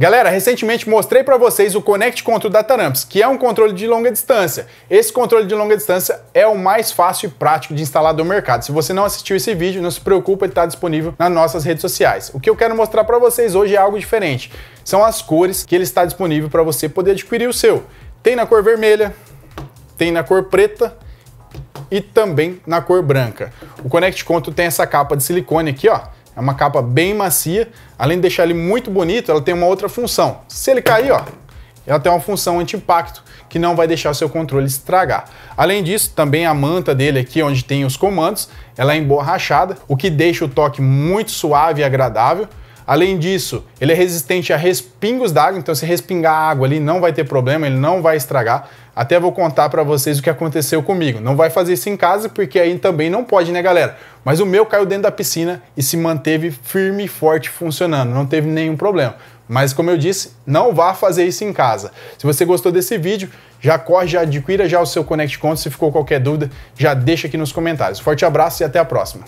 Galera, recentemente mostrei para vocês o Connect Control da Taramps, que é um controle de longa distância. Esse controle de longa distância é o mais fácil e prático de instalar do mercado. Se você não assistiu esse vídeo, não se preocupe, ele está disponível nas nossas redes sociais. O que eu quero mostrar para vocês hoje é algo diferente. São as cores que ele está disponível para você poder adquirir o seu. Tem na cor vermelha, tem na cor preta e também na cor branca. O Connect Control tem essa capa de silicone aqui, ó é uma capa bem macia, além de deixar ele muito bonito, ela tem uma outra função. Se ele cair, ó, ela tem uma função anti-impacto que não vai deixar o seu controle estragar. Além disso, também a manta dele aqui, onde tem os comandos, ela é emborrachada, o que deixa o toque muito suave e agradável. Além disso, ele é resistente a respingos d'água, então se respingar água ali não vai ter problema, ele não vai estragar. Até vou contar para vocês o que aconteceu comigo. Não vai fazer isso em casa porque aí também não pode, né, galera? Mas o meu caiu dentro da piscina e se manteve firme e forte funcionando, não teve nenhum problema. Mas como eu disse, não vá fazer isso em casa. Se você gostou desse vídeo, já corre, já adquira já o seu Connect Conto. Se ficou qualquer dúvida, já deixa aqui nos comentários. Forte abraço e até a próxima.